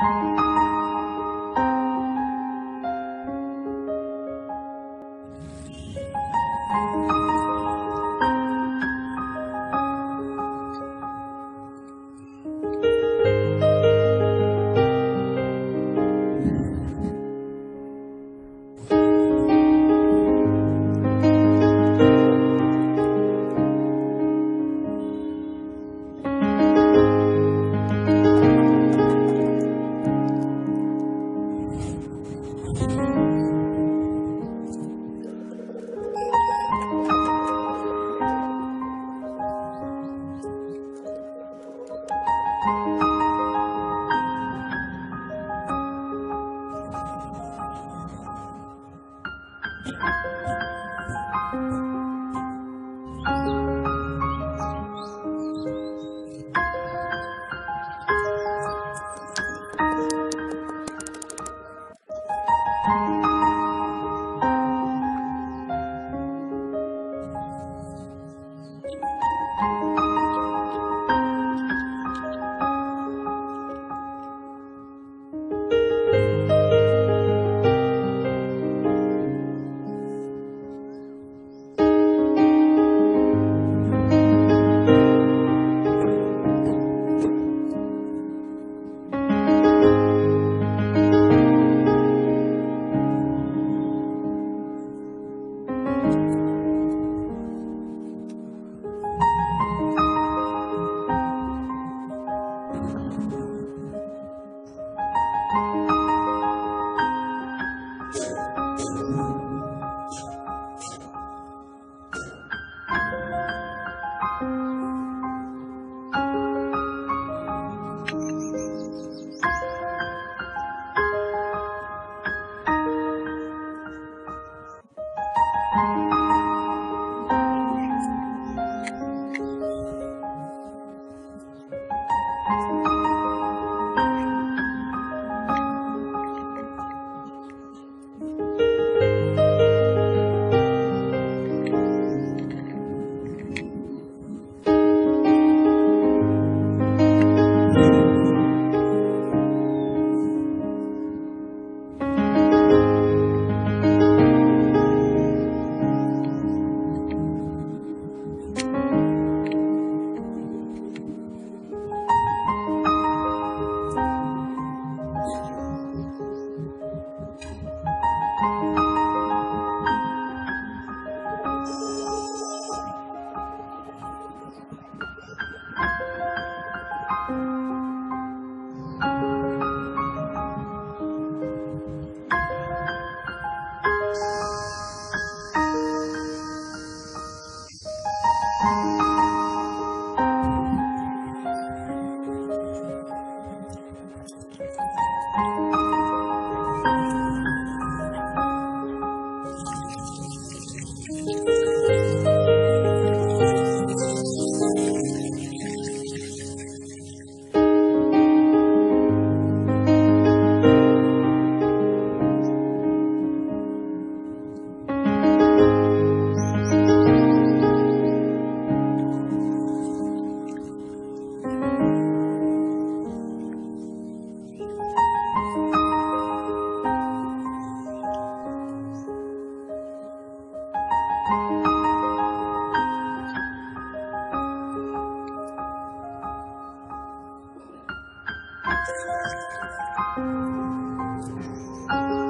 Thank you. Thank you. Thank you. thank you Thank ờ. you.